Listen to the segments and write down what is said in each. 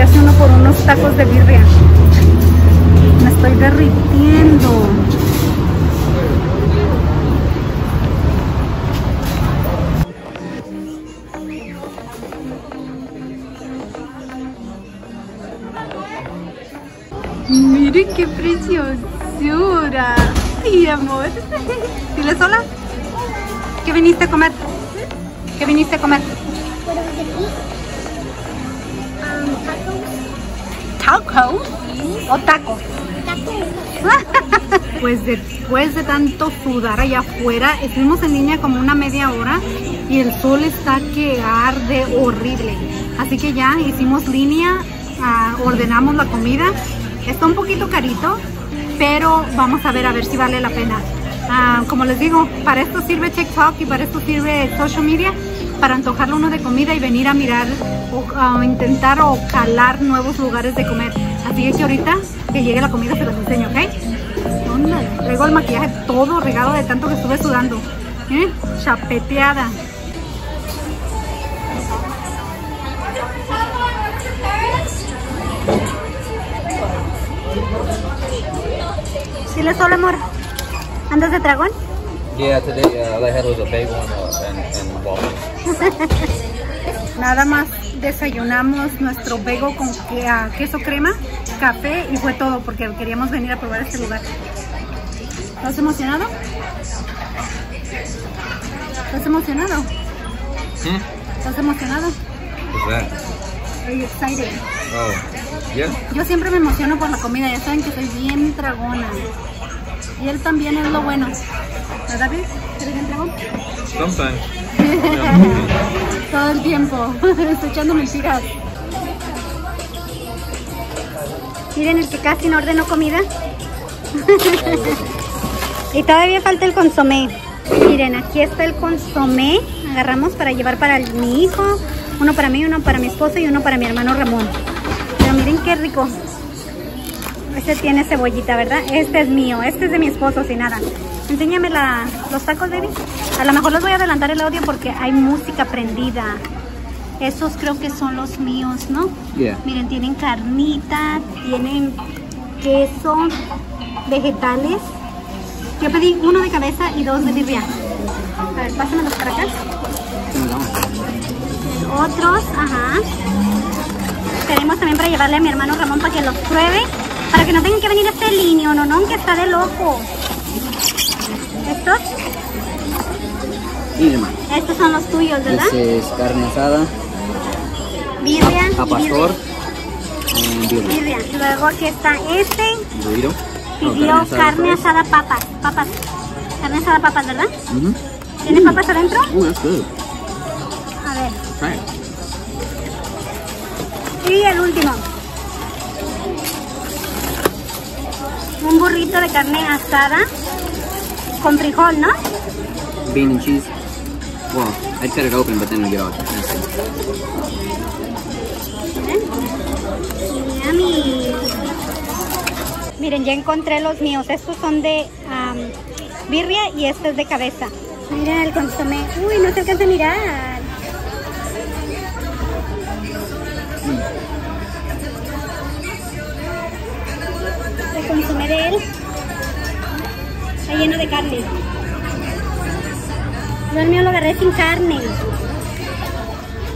emociono por unos tacos de birria. Me estoy derritiendo. Miren qué preciosura. Ay, amor. Dile sola. ¿Qué viniste a comer? ¿Qué viniste a comer? ¿Tacos? ¿O tacos? Pues después de tanto sudar allá afuera, estuvimos en línea como una media hora y el sol está que arde horrible. Así que ya hicimos línea, ah, ordenamos la comida. Está un poquito carito, pero vamos a ver a ver si vale la pena. Ah, como les digo, para esto sirve TikTok y para esto sirve social media, para antojarle uno de comida y venir a mirar o ah, intentar o calar nuevos lugares de comer. Así que ahorita que llegue la comida se los enseño, ¿ok? Traigo el maquillaje todo regado de tanto que estuve sudando. ¿Eh? Chapeteada. Dile solo, amor. ¿Andas de dragón? Yeah, today uh, had a uh, and. Nada más desayunamos nuestro bego con que- ah, queso crema, café y fue todo porque queríamos venir a probar este lugar. ¿Estás emocionado? ¿Estás emocionado? Hmm? ¿Estás emocionado? You excited? Oh, yeah. Yo siempre me emociono por la comida, ya saben que soy bien dragona. Y él también es lo bueno. ¿Verdad, David? ¿Eres bien dragón? Sometimes. Todo el tiempo. Estoy echando mentiras. Miren el que casi no ordenó comida. y todavía falta el consomé. Miren, aquí está el consomé. Agarramos para llevar para mi hijo. Uno para mí, uno para mi esposo y uno para mi hermano Ramón. Pero miren qué rico. Este tiene cebollita, ¿verdad? Este es mío. Este es de mi esposo, sin nada. Enséñame la- los tacos, baby. A lo mejor les voy a adelantar el audio porque hay música prendida. Esos creo que son los míos, ¿no? Yeah. Miren, tienen carnita, tienen queso, vegetales. Yo pedí uno de cabeza y dos de birria. A ver, pásamelos para acá. Otros, ajá. Pedimos también para llevarle a mi hermano Ramón para que los pruebe. Para que no tengan que venir a este línea, no, no, que está de loco. ¿Estos? Irma. Estos son los tuyos, ¿verdad? Este es carne asada, Birria a pastor, birria. eh, birria. Luego aquí está este. No, Pidió carne asada papas. Papas. Carne asada papas, ¿verdad? Mhm. ¿Tiene papas adentro? Oh, that's good. A ver. Y el último. Un burrito de carne asada con frijol, ¿no? Bean and cheese. Well, I'd cut it open, but then we get all. Yummy. Miren, ya encontré los míos. Estos son de am, birria y este es de cabeza. Miren el consomé. Uy, no se alcanza a mirar. El consomé de él está lleno de carne. Yo el mío lo agarré sin carne.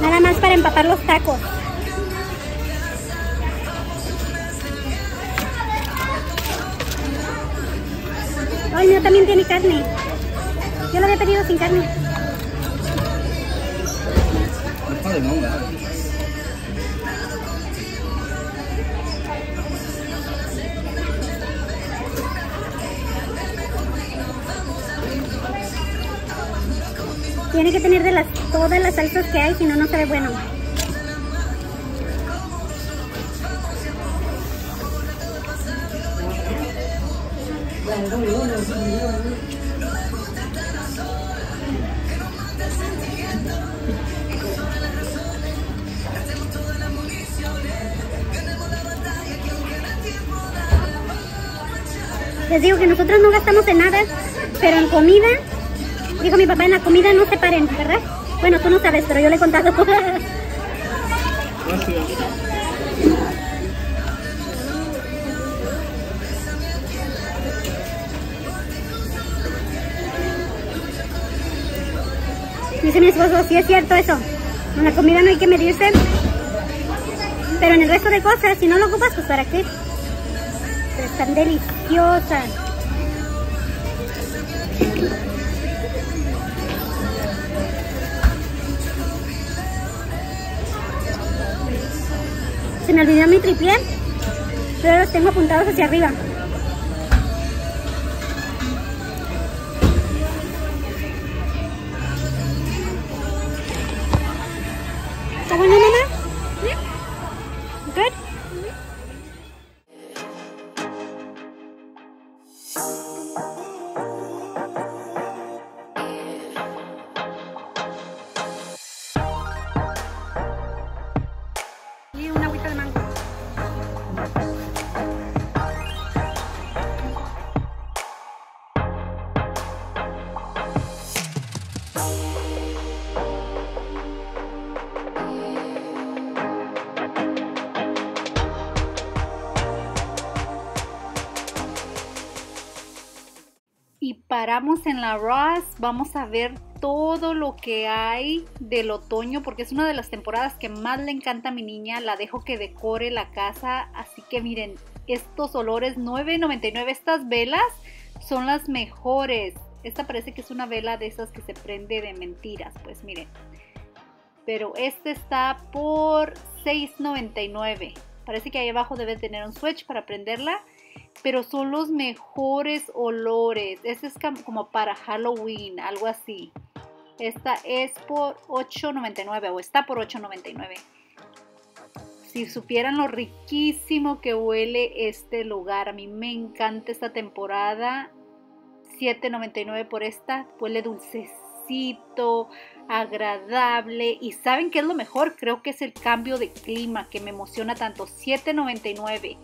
Nada más para empapar los tacos. Ay, no, también tiene carne. Yo lo había pedido sin carne. Tiene que tener de las todas las salsas que hay, si no, no sabe bueno. Les digo que nosotros no gastamos en nada, pero en comida, Dijo mi papá, en la comida no se paren, ¿verdad? Bueno, tú no sabes, pero yo le he contado. Gracias. Dice mi esposo, sí es cierto eso. En la comida no hay que medirse. Pero en el resto de cosas, si no lo ocupas, pues para qué. Están deliciosas. Se me olvidó mi tripié, pero los tengo apuntados hacia arriba. ¿Está bueno, paramos en la Ross, vamos a ver todo lo que hay del otoño porque es una de las temporadas que más le encanta a mi niña, la dejo que decore la casa, así que miren, estos olores 9.99, estas velas son las mejores. Esta parece que es una vela de esas que se prende de mentiras, pues miren. Pero este está por 6.99. Parece que ahí abajo debe tener un switch para prenderla pero son los mejores olores. Este es como para Halloween, algo así. Esta es por 8.99 o está por 8.99. Si supieran lo riquísimo que huele este lugar, a mí me encanta esta temporada. 7.99 por esta, huele agradable y saben qué es lo mejor, creo que es el cambio de clima que me emociona tanto. 7.99.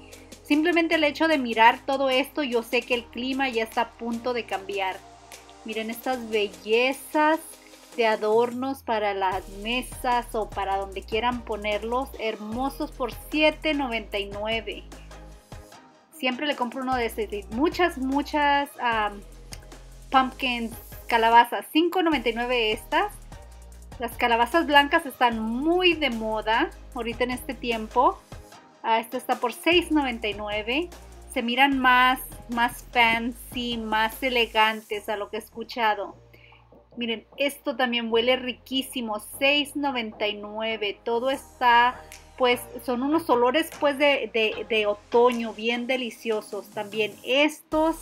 Simplemente el hecho de mirar todo esto, yo sé que el clima ya está a punto de cambiar. Miren estas bellezas de adornos para las mesas o para donde quieran ponerlos. Hermosos por $7.99. Siempre le compro uno de estos. Muchas, muchas um, pumpkins, calabazas. $5.99 estas. Las calabazas blancas están muy de moda ahorita en este tiempo. Ah, esta está por $6.99. Se miran más, más fancy, más elegantes a lo que he escuchado. Miren, esto también huele riquísimo. $6.99. Todo está, pues, son unos olores, pues, de, de, de otoño, bien deliciosos. También estos.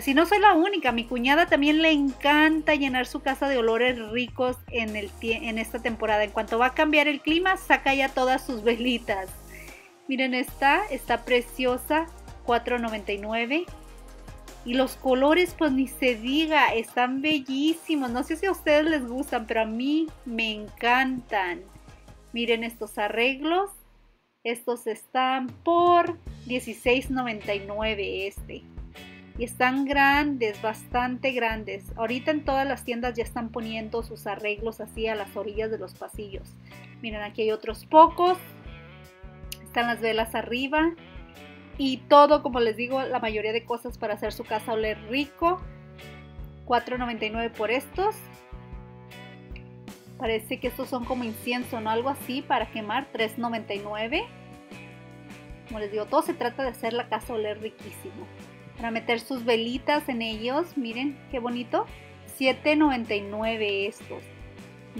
Si no soy la única, mi cuñada también le encanta llenar su casa de olores ricos en esta temporada. En cuanto va a cambiar el clima, saca ya todas sus velitas. Miren esta, está preciosa, $4.99. Y los colores, pues ni se diga, están bellísimos. No sé si a ustedes les gustan, pero a mí me encantan. Miren estos arreglos. Estos están por $16.99 este. Y están grandes, bastante grandes. Ahorita en todas las tiendas ya están poniendo sus arreglos así a las orillas de los pasillos. Miren, aquí hay otros pocos. Están las velas arriba. Y todo, como les digo, la mayoría de cosas para hacer su casa oler rico. $4.99 por estos. Parece que estos son como incienso, ¿no? Algo así para quemar. $3.99. Como les digo, todo se trata de hacer la casa oler riquísimo. Para meter sus velitas en ellos, miren qué bonito. $7.99 estos.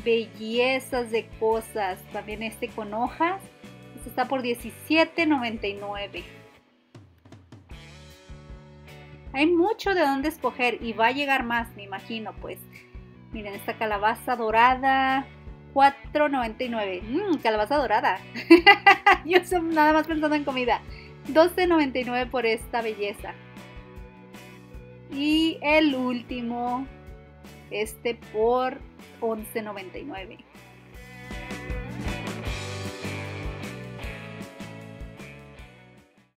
Bellezas de cosas. También este con hojas. Este está por $17.99. Hay mucho de dónde escoger y va a llegar más, me imagino, pues. Miren esta calabaza dorada, $4.99. Mmm, calabaza dorada. Yo estoy nada más pensando en comida. $12.99 por esta belleza. Y el último, este por $11.99.